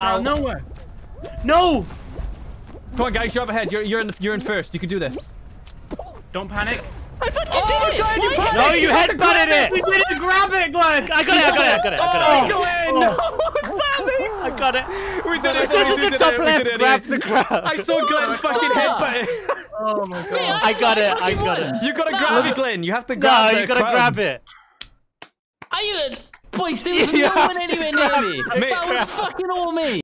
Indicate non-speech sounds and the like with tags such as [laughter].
Out of nowhere. No! Come on, guys, you're up ahead. You're you're in the, you're in first. You can do this. Don't panic. I fucking Oh, did it! God, you Why- panicked. No, you headbutted We didn't grab it, Glen! I got it. I got it. I got it. I got it. Oh, Glen, no, what was that? [laughs] I got it. We did it. It says boys, we did top it, we left. did it. Grab the crowd. I saw Glen's oh, fucking fuck? headbutt. Oh my god. Yeah, I got it. I got won. it. You gotta No. grab it, Glen. You have to No, grab the you gotta crown. grab it. Are you? There was You [laughs] no one anywhere near me. [laughs] it. That was fucking all me.